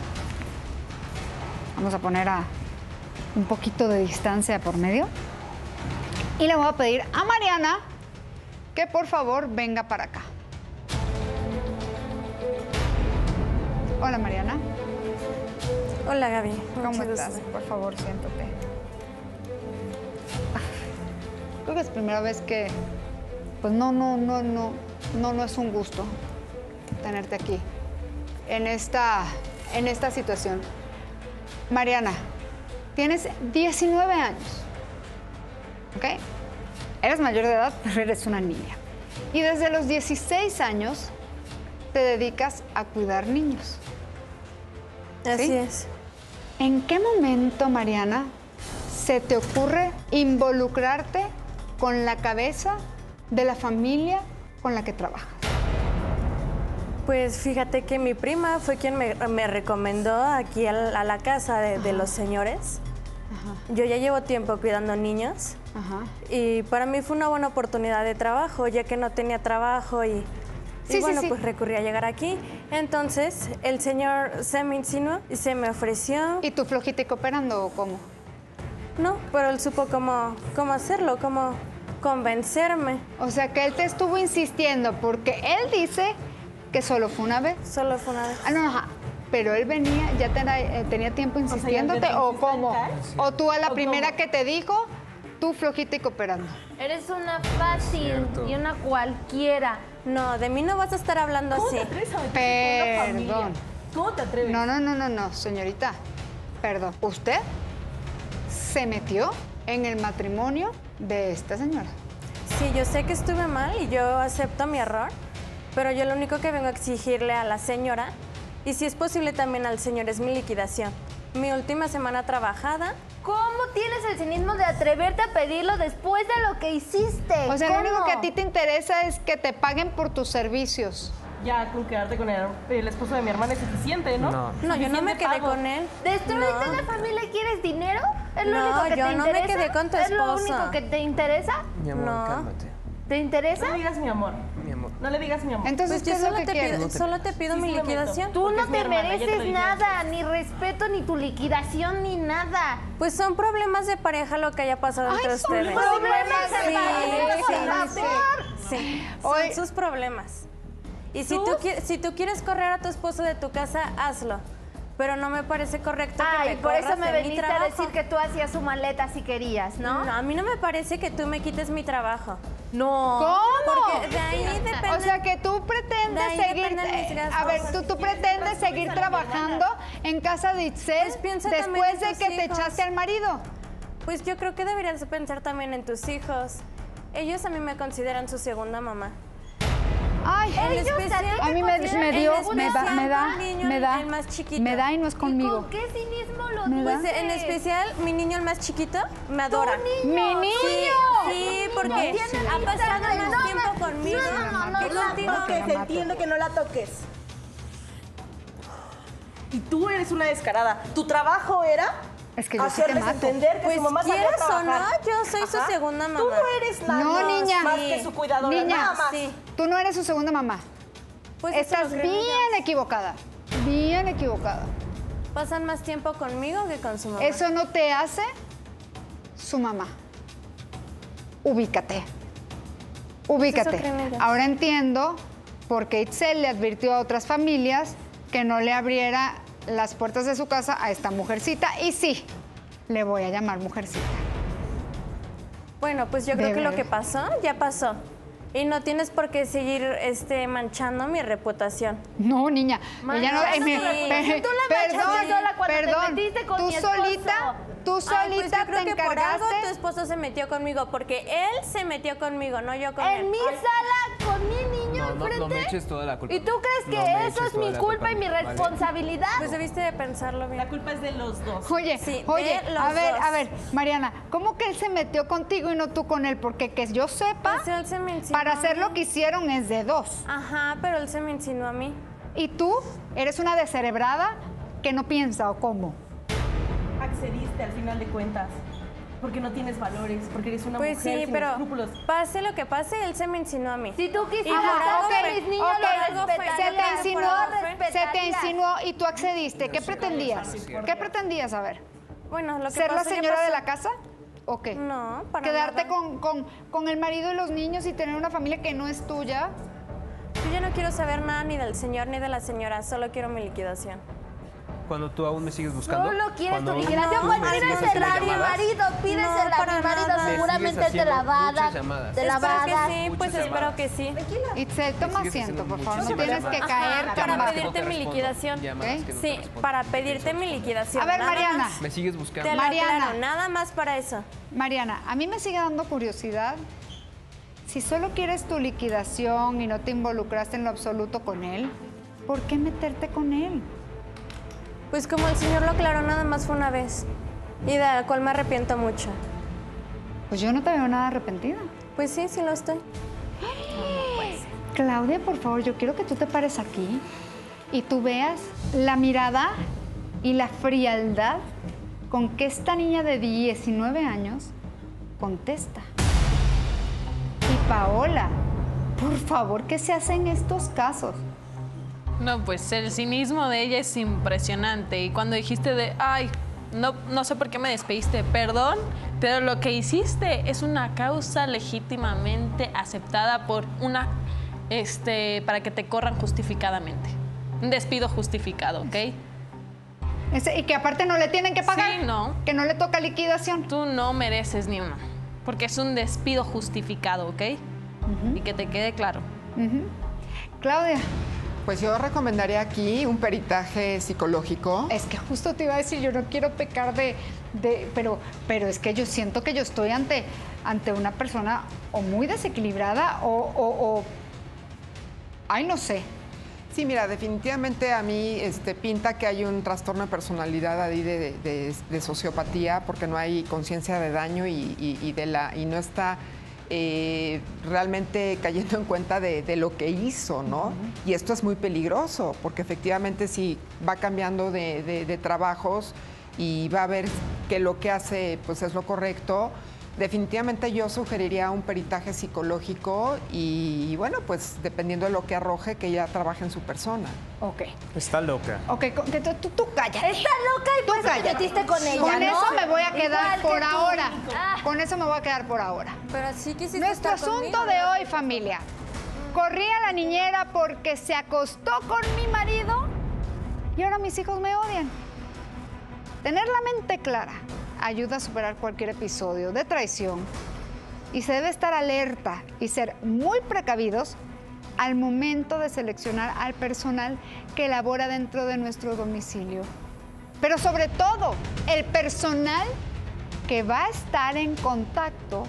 Vamos a poner a un poquito de distancia por medio. Y le voy a pedir a Mariana que por favor venga para acá. Hola Mariana, Hola Gaby. ¿cómo estás? Por favor, siéntate. Creo que es primera vez que, pues no, no, no, no, no, no es un gusto tenerte aquí en esta, en esta situación. Mariana, tienes 19 años, ¿ok? Eres mayor de edad, pero eres una niña. Y desde los 16 años te dedicas a cuidar niños. Así ¿Sí? es. ¿En qué momento, Mariana, se te ocurre involucrarte con la cabeza de la familia con la que trabajas? Pues fíjate que mi prima fue quien me, me recomendó aquí a la, a la casa de, de los señores. Yo ya llevo tiempo cuidando niños Ajá. y para mí fue una buena oportunidad de trabajo, ya que no tenía trabajo y, y Sí, sí, bueno, sí. pues recurrí a llegar aquí. Entonces el señor se me insinuó y se me ofreció. ¿Y tú flojita y cooperando o cómo? No, pero él supo cómo, cómo hacerlo, cómo convencerme. O sea, que él te estuvo insistiendo porque él dice que solo fue una vez. Solo fue una vez. Ah, no, ajá. Pero él venía, ya tena- eh, tenía tiempo insistiéndote o cómo? O tú a la primera que te dijo, tú flojita y cooperando. Eres una fácil y una cualquiera. No, de mí no vas a estar hablando así. Perdón. ¿Cómo te atreves? No, no, no, no, no, señorita. Perdón. ¿Usted se metió en el matrimonio de esta señora? Sí, yo sé que estuve mal y yo acepto mi error, pero yo lo único que vengo a exigirle a la señora, y si es posible también al señor, es mi liquidación. Mi última semana trabajada, ¿Cómo tienes el cinismo de atreverte a pedirlo después de lo que hiciste? O sea, lo único ¿Cómo? que a ti te interesa es que te paguen por tus servicios. Ya con quedarte con el, el esposo de mi hermana es suficiente, ¿no? No. no, yo no me quedé pago. con él. ¿Destruiste No. la familia y quieres dinero? ¿Es lo No, único que yo te no me interesa? quedé con tu ¿Es lo esposo. único que te interesa? Mi amor, No. cálmate. ¿Te interesa? No digas mi amor. Mi amor. No le digas mi amor. Entonces, Pues ¿qué yo es lo solo que te, quieres? pido, solo te pido Sí, mi liquidación. Tú no te hermana, mereces nada, ni respeto, ni tu liquidación, ni nada. Pues son problemas de pareja lo que haya pasado Ay, entre son ustedes. problemas de Sí, pareja, sí, sí, sí. Hoy- Son sus problemas. Y si ¿Sus? tú, si tú quieres correr a tu esposo de tu casa, hazlo. Pero no me parece correcto que me por eso corras me de mi veniste a trabajo. decir que tú hacías su maleta si querías, ¿no? No, a mí no me parece que tú me quites mi trabajo. No. ¿Cómo? Porque de ahí depende. O sea que tú De pretendes seguir, eh, a ver, tú, tú pretendes seguir trabajando en casa de Itzel Pues después de que te echaste al marido. Pues yo creo que deberías pensar también en tus hijos. Ellos a mí me consideran su segunda mamá. Ay, En Ellos especial, a mí me, dio, me da, me da, niño, me da, el más chiquito. me da y no es ¿Y conmigo. con qué cinismo lo dices? Pues en especial, mi niño el más chiquito me adora. ¡Mi niño! Sí, sí, porque ha pasado más tiempo conmigo No, no, no, que no, contigo. No, que se entiende que no la toques. Y tú eres una descarada. Tu trabajo era Es que yo sí te hacerles mato. entender que Pues su mamá quieras o no, yo soy su segunda mamá. Tú no eres nada No, niña. más Sí. que su cuidadora, Niña, nada más. sí. Tú no eres su segunda mamá. Pues Estás bien equivocada. Bien equivocada. Pasan más tiempo conmigo que con su mamá. Eso no te hace su mamá. Ubícate. Ubícate. Ahora entiendo porque Itzel le advirtió a otras familias que no le abriera las puertas de su casa a esta mujercita. Y sí, le voy a llamar mujercita. Bueno, pues yo creo que lo que pasó, ya pasó. Y no tienes por qué seguir este, manchando mi reputación. No, niña, ella no, eh, pe-. Tú la manchaste sola cuando te perdón, metiste con tú mi solita, tú solita Ay, pues yo creo te que por algo tu esposo se metió conmigo, porque él se metió conmigo, no yo con él. En mi sala con mi niño No, enfrente. no me eches toda la culpa. ¿Y tú crees que No eso es mi culpa culpa y mi mí, ¿vale? responsabilidad? Pues debiste de pensarlo bien. La culpa es de los dos. Oye, Sí, oye, de los a ver, dos. a ver, Mariana, ¿cómo que él se metió contigo y no tú con él? Porque que yo sepa, Pues él se me insinuó para hacer lo que hicieron es de dos. Ajá, pero él se me insinuó a mí. ¿Y tú eres una descerebrada que no piensa o cómo? Accediste al final de cuentas. Porque no tienes valores, porque eres una Pues mujer sí, sin pero escrúpulos. pase lo que pase, él se me insinuó a mí. Si tú quisiste mis niños lo Se te insinuó, se te insinuó y tú accediste. ¿Qué pretendías? ¿Qué pretendías? A ver, Bueno, lo que ¿ser la señora de la casa? ¿O qué? No, para ¿Quedarte nada. con, con, con el marido y los niños y tener una familia que no es tuya? Yo ya no quiero saber nada ni del señor ni de la señora, solo quiero mi liquidación. Cuando tú aún me sigues buscando. Solo quieres tu tú pues pídesela a mi marido, pídesela No, a mi marido, seguramente te la va a dar. Te la va a dar. sí, pues espero que sí. Itzel, toma asiento, por favor. No tienes que caer para pedirte No te mi liquidación. No Sí, para pedirte mi liquidación. A ver, Mariana. Me sigues buscando. lo Mariana. nada más para eso. Mariana, a mí me sigue dando curiosidad. Si solo quieres tu liquidación y no te involucraste en lo absoluto con él, ¿por qué meterte con él? Pues como el señor lo aclaró, nada más fue una vez. Y de la cual me arrepiento mucho. Pues yo no te veo nada arrepentida. Pues sí, sí lo estoy. Claudia, por favor, yo quiero que tú te pares aquí y tú veas la mirada y la frialdad con que esta niña de 19 años contesta. Y Paola, por favor, ¿qué se hace en estos casos? No, pues el cinismo de ella es impresionante. Y cuando dijiste de, ay, no, no sé por qué me despediste, perdón, pero lo que hiciste es una causa legítimamente aceptada por una, este, para que te corran justificadamente. Un despido justificado, ¿ok? Ese- y que aparte no le tienen que pagar. Sí, no. Que no le toca liquidación. Tú no mereces ni una, porque es un despido justificado, ¿ok? Y que te quede claro. Claudia, Pues yo recomendaría aquí un peritaje psicológico. es que justo te iba a decir, yo no quiero pecar de, de- pero, pero es que yo siento que yo estoy ante, ante una persona o muy desequilibrada o, o- o- ay, no sé. Sí, mira, definitivamente a mí este, pinta que hay un trastorno de personalidad ahí de, de- de sociopatía porque no hay conciencia de daño y, y- y de la, y no está eh, realmente cayendo en cuenta de, de lo que hizo, ¿no? Y esto es muy peligroso porque efectivamente si va cambiando de, de- de trabajos y va a ver que lo que hace pues es lo correcto, definitivamente yo sugeriría un peritaje psicológico y, bueno, pues dependiendo de lo que arroje, que ella trabaje en su persona. Ok, Está loca. ok, que tú, tú, tú cállate. Está loca y Tú por eso te metiste con ella, Con ¿no? eso me voy a quedar Igual que por tú. ahora. Ah. Con eso me voy a quedar por ahora. Pero quisiste Nuestro estar asunto conmigo, de hoy, familia. Corrí a la niñera porque se acostó con mi marido y ahora mis hijos me odian. Tener la mente clara ayuda a superar cualquier episodio de traición y se debe estar alerta y ser muy precavidos al momento de seleccionar al personal que labora dentro de nuestro domicilio. Pero sobre todo, el personal que va a estar en contacto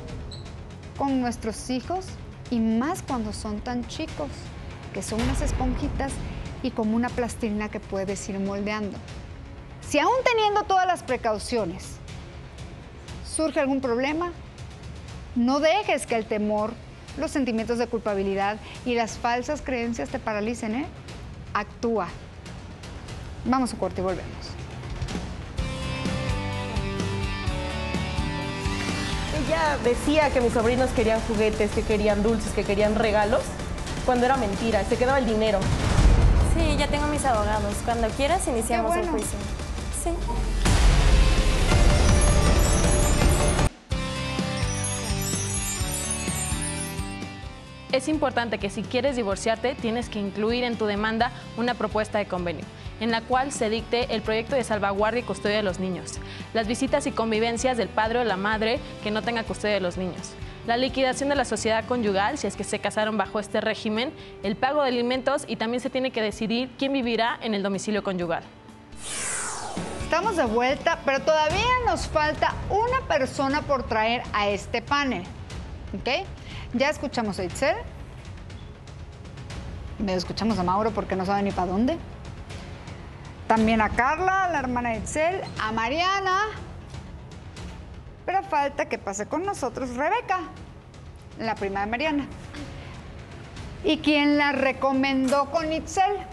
con nuestros hijos y más cuando son tan chicos, que son unas esponjitas y como una plastilina que puedes ir moldeando. Si aún teniendo todas las precauciones surge algún problema, no dejes que el temor, los sentimientos de culpabilidad y las falsas creencias te paralicen, ¿eh? Actúa. Vamos a corte y volvemos. Ella decía que mis sobrinos querían juguetes, que querían dulces, que querían regalos, cuando era mentira, se quedaba el dinero. Sí, ya tengo mis abogados. Cuando quieras iniciamos el juicio. Sí. Es importante que si quieres divorciarte, tienes que incluir en tu demanda una propuesta de convenio, en la cual se dicte el proyecto de salvaguardia y custodia de los niños, las visitas y convivencias del padre o la madre que no tenga custodia de los niños, la liquidación de la sociedad conyugal, si es que se casaron bajo este régimen, el pago de alimentos y también se tiene que decidir quién vivirá en el domicilio conyugal. Estamos de vuelta, pero todavía nos falta una persona por traer a este panel. ¿Ok? Ya escuchamos a Itzel. Me escuchamos a Mauro porque no sabe ni para dónde. También a Carla, la hermana de Itzel, a Mariana. Pero falta que pase con nosotros Rebeca, la prima de Mariana. Y quien la recomendó con Itzel.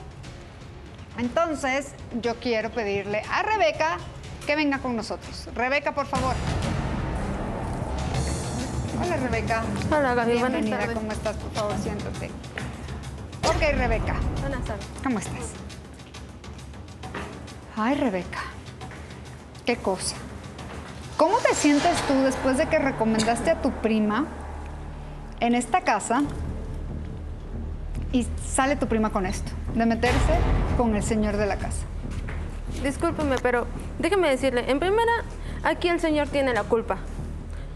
Entonces, yo quiero pedirle a Rebeca que venga con nosotros. Rebeca, por favor. Hola, Rebeca. Hola, Gaby. Buenas Bienvenida. tardes. ¿Cómo estás? Por favor, siéntate. Ok, Rebeca. Buenas tardes. ¿Cómo estás? Ay, Rebeca. Qué cosa. ¿Cómo te sientes tú después de que recomendaste a tu prima en esta casa y sale tu prima con esto, de meterse con el señor de la casa? Discúlpeme, pero déjeme decirle, en primera, aquí el señor tiene la culpa.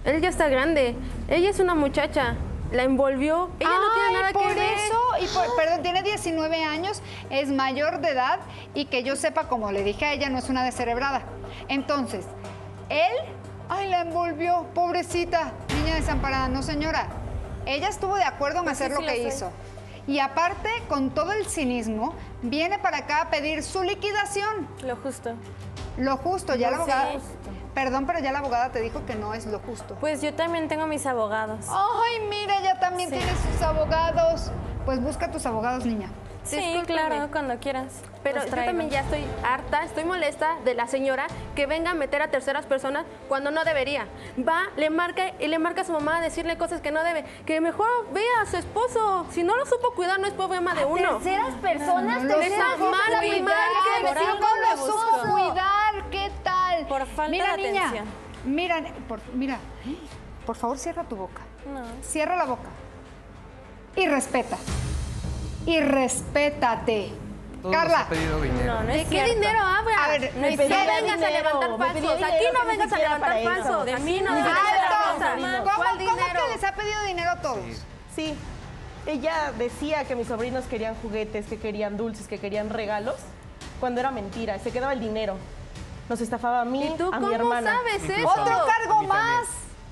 Él ya está grande, ella es una muchacha, la envolvió, ella no tiene nada por que ver. eso, y por- perdón, tiene 19 años, es mayor de edad y que yo sepa, como le dije a ella, no es una descerebrada. Entonces, él, ay, la envolvió, pobrecita, niña desamparada. No, señora, ella estuvo de acuerdo en Pues hacer sí lo que lo hizo. Y aparte, con todo el cinismo, viene para acá a pedir su liquidación. Lo justo. Lo justo, ya la No, sí. abogada... Perdón, pero ya la abogada te dijo que no es lo justo. Pues yo también tengo mis abogados. Ay, mira, ella también Sí. tiene sus abogados. Pues busca tus abogados, niña. Sí, claro, cuando quieras. Pero yo también ya estoy harta, estoy molesta de la señora que venga a meter a terceras personas cuando no debería. Va, le marca y le marca a su mamá a decirle cosas que no debe. Que mejor vea a su esposo. Si no lo supo cuidar, no es problema de uno. Terceras personas, No lo terceras mala cuidar, cuidar, ¿qué Por falta mira, de niña, atención. Mira, por, mira, por favor cierra tu boca. Cierra la boca. Y respeta. Y respétate. Todos Carla. No, no ¿De es qué cierto. dinero hablas? A ver, no me vengas a levantar falsos. Aquí no vengas a levantar falsos. De Aquí mí no no. ¿Cómo, ¿Cuál cómo dinero? que les ha pedido dinero a todos? Sí. Ella decía que mis sobrinos querían juguetes, que querían dulces, que querían regalos, cuando era mentira. Se quedaba el dinero. Nos estafaba a mí, ¿Y tú a mi cómo hermana. sabes eso? Otro cargo más.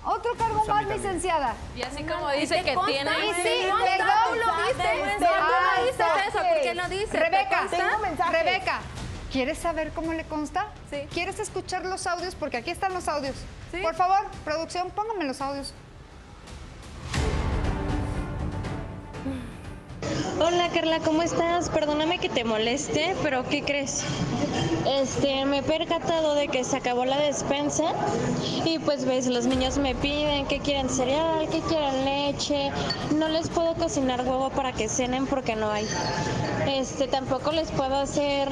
Otro cargo Pues más, licenciada. Y así como ¿Y dice que tiene... Y sí, perdón. ¿Tú lo lo viste mensajes. eso? ¿Por qué lo dices? ¿Te Rebeca. Rebeca, ¿quieres saber cómo le consta? Sí. ¿Quieres escuchar los audios? Porque aquí están los audios. Sí. Por favor, producción, póngame los audios. Hola Carla, ¿cómo estás? Perdóname que te moleste, pero ¿qué crees? Este, me he percatado de que se acabó la despensa y pues ves, los niños me piden que quieren cereal, que quieren leche. No les puedo cocinar huevo para que cenen porque no hay. Este, tampoco les puedo hacer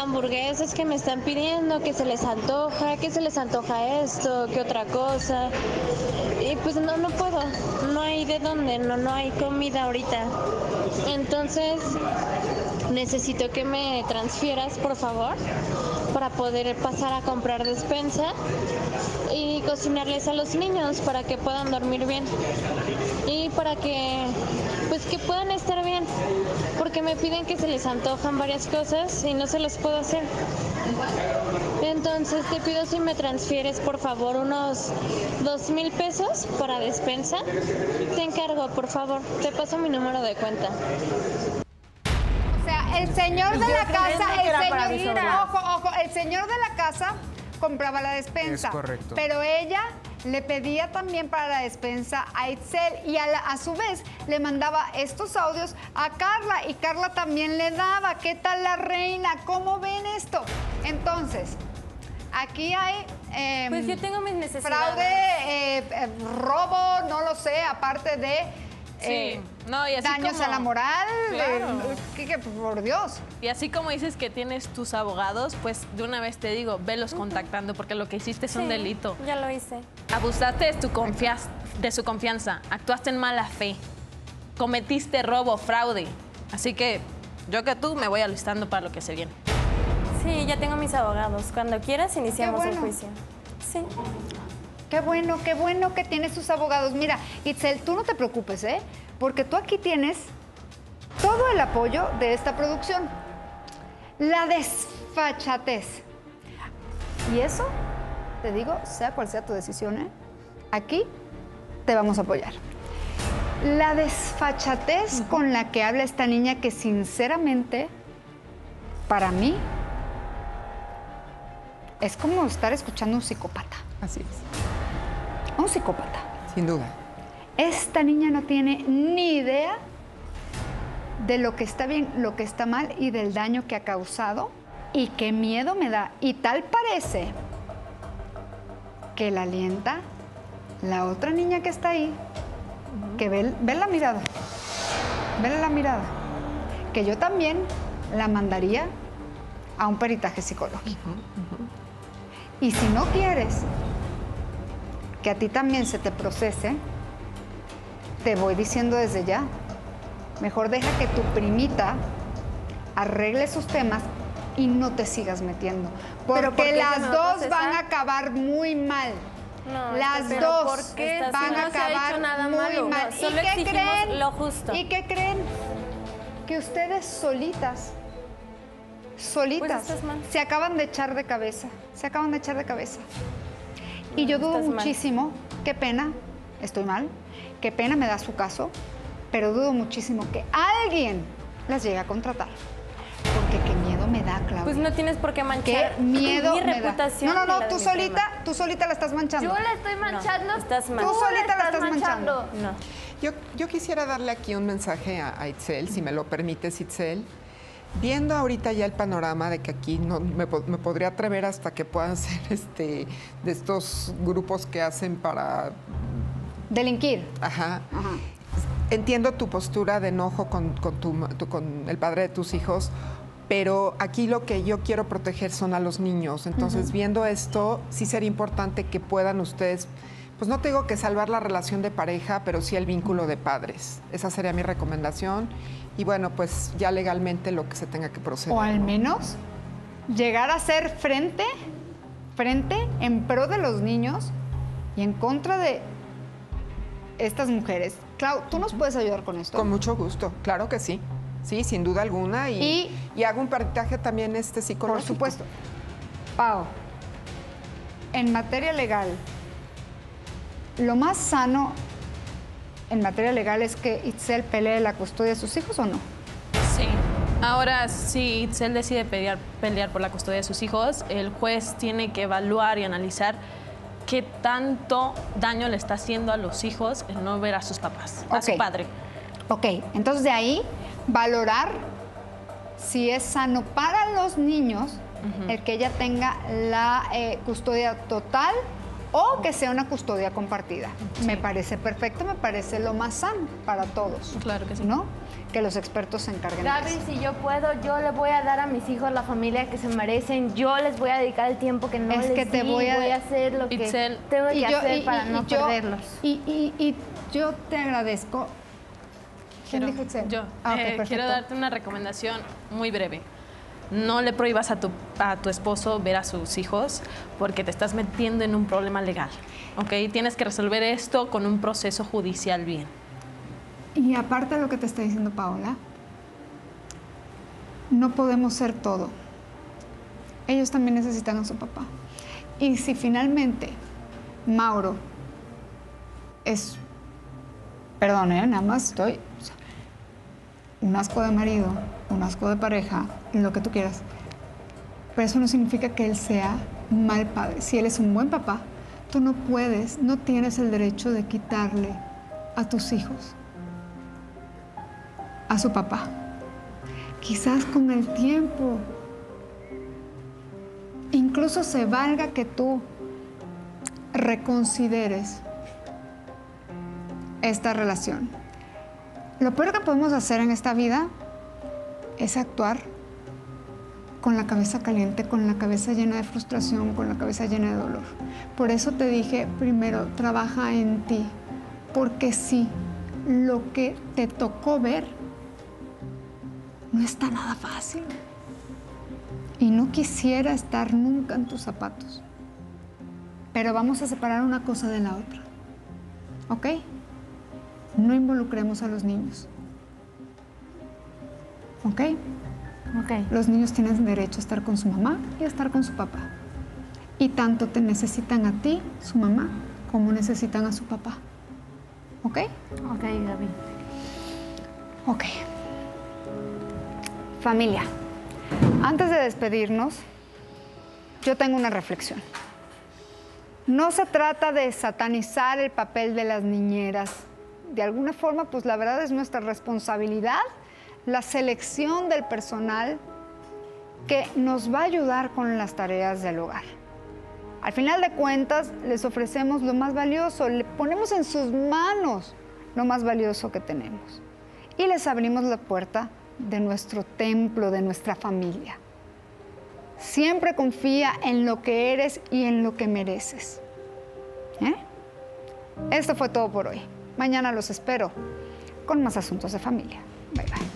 hamburguesas que me están pidiendo, que se les antoja, que se les antoja esto, que otra cosa. Y pues no, no puedo, no hay de dónde, no, no hay comida ahorita. Entonces, necesito que me transfieras, por favor, para poder pasar a comprar despensa y cocinarles a los niños para que puedan dormir bien y para que pues que puedan estar bien porque me piden que se les antojan varias cosas y no se los puedo hacer entonces te pido si me transfieres por favor unos dos mil pesos para despensa te encargo por favor te paso mi número de cuenta O sea, el señor de la casa, el señor, ojo, ojo, el señor de la casa compraba la despensa. Es correcto. Pero ella le pedía también para la despensa a Itzel y a, la- a su vez le mandaba estos audios a Carla y Carla también le daba. ¿Qué tal la reina? ¿Cómo ven esto? Entonces, aquí hay... em, Pues yo tengo mis necesidades. Fraude, eh, eh, robo, no lo sé, aparte de eh, Sí, no, y así daños como- a la moral. Claro. eh, que- que, por Dios. Y así como dices que tienes tus abogados, pues de una vez te digo, velos contactando porque lo que hiciste es un delito. Ya lo hice. Abusaste de, tu confianza, de su confianza, actuaste en mala fe. cometiste robo, fraude. Así que yo que tú me voy alistando para lo que se viene. Sí, ya tengo mis abogados. Cuando quieras iniciamos Qué el bueno. juicio. Sí. Qué bueno, qué bueno que tienes tus abogados. Mira, Itzel, tú no te preocupes, ¿eh? Porque tú aquí tienes todo el apoyo de esta producción. La desfachatez. Y eso, te digo, sea cual sea tu decisión, ¿eh? Aquí te vamos a apoyar. La desfachatez con la que habla esta niña que sinceramente, para mí, es como estar escuchando a un psicópata. Así es. Un psicópata. Sin duda. Esta niña no tiene ni idea de lo que está bien, lo que está mal y del daño que ha causado y qué miedo me da. Y tal parece que la alienta la otra niña que está ahí, que ve, ve la mirada, ve la mirada, que yo también la mandaría a un peritaje psicológico. Y si no quieres que a ti también se te procese, te voy diciendo desde ya, mejor deja que tu primita arregle sus temas y no te sigas metiendo. Porque ¿por qué se las dos van a acabar muy mal. No, las pero dos ¿por qué? van no a acabar nada muy malo. mal. No, ¿Y qué creen? lo justo. ¿Y qué creen? Que ustedes solitas, solitas, Pues estás mal. se acaban de echar de cabeza. Se acaban de echar de cabeza. Y No, yo dudo estás mal. muchísimo, qué pena, estoy mal, qué pena me da su caso, pero dudo muchísimo que alguien las llegue a contratar. Porque qué miedo me da, Claudia. Pues no tienes por qué qué manchar miedo mi me da. reputación. No, no, no, tú solita, tú solita la estás manchando. Yo la estoy manchando. estás mal. Tú solita la estás estás manchando. No. Yo, yo quisiera darle aquí un mensaje a, a Itzel, si me lo permites, Itzel. Viendo ahorita ya el panorama de que aquí no me, po- me podría atrever hasta que puedan ser este de estos grupos que hacen para Delinquir. Ajá. Ajá. Entiendo tu postura de enojo con, con tu- con el padre de tus hijos, pero aquí lo que yo quiero proteger son a los niños. Entonces, viendo esto, sí sería importante que puedan ustedes, pues no te digo que salvar la relación de pareja, pero sí el vínculo de padres. Esa sería mi recomendación. Y bueno, pues ya legalmente lo que se tenga que proceder. O al menos llegar a ser frente, frente en pro de los niños y en contra de estas mujeres. Clau, ¿tú nos puedes ayudar con esto? Con mucho gusto, claro que sí. Sí, sin duda alguna. Y, y hago un peritaje también este psicológico. Por supuesto. Pau, en materia legal, lo más sano en materia legal es que Itzel pelee la custodia de sus hijos o no? Sí. Ahora, si Itzel decide pelear, pelear por la custodia de sus hijos, el juez tiene que evaluar y analizar qué tanto daño le está haciendo a los hijos el no ver a sus papás, a su padre. Ok, entonces de ahí valorar si es sano para los niños el que ella tenga la eh, custodia total o que sea una custodia compartida. Me parece perfecto, me parece lo más sano para todos. Claro que sí. ¿No? Que los expertos se encarguen de Gaby, eso. si yo puedo, yo le voy a dar a mis hijos la familia que se merecen. Yo les voy a dedicar el tiempo que no Es les que te di, voy a- hacer lo que Itzel, tengo que Y yo- hacer y- para y- no y yo- perderlos. Y, y- y yo te agradezco. ¿Quién Quiero, dijo Itzel? yo Ah, ok, eh, perfecto. quiero darte una recomendación muy breve. No le prohíbas a tu, a tu esposo ver a sus hijos porque te estás metiendo en un problema legal. ¿ok? Tienes que resolver esto con un proceso judicial bien. Y aparte de lo que te está diciendo Paola, no podemos ser todo. Ellos también necesitan a su papá. Y si finalmente Mauro es, perdón, ¿eh? nada más estoy, un asco de marido, un asco de pareja, lo que tú quieras, pero eso no significa que él sea mal padre. Si él es un buen papá, tú no puedes, no tienes el derecho de quitarle a tus hijos a su papá. Quizás con el tiempo, incluso se valga que tú reconsideres esta relación. Lo peor que podemos hacer en esta vida es actuar con la cabeza caliente, con la cabeza llena de frustración, con la cabeza llena de dolor. Por eso te dije primero, trabaja en ti, porque sí, lo que te tocó ver no está nada fácil. Y no quisiera estar nunca en tus zapatos. Pero vamos a separar una cosa de la otra. ¿Ok? No involucremos a los niños. ¿Ok? Ok. Los niños tienen derecho a estar con su mamá y a estar con su papá. Y tanto te necesitan a ti, su mamá, como necesitan a su papá. ¿Ok? Ok, Gaby. Ok. Familia, antes de despedirnos, yo tengo una reflexión. No se trata de satanizar el papel de las niñeras. De alguna forma, pues la verdad es nuestra responsabilidad la selección del personal que nos va a ayudar con las tareas del hogar. Al final de cuentas, les ofrecemos lo más valioso, le ponemos en sus manos lo más valioso que tenemos y les abrimos la puerta de nuestro templo, de nuestra familia. Siempre confía en lo que eres y en lo que mereces. ¿Eh? Esto fue todo por hoy. Mañana los espero con más asuntos de familia. Bye bye.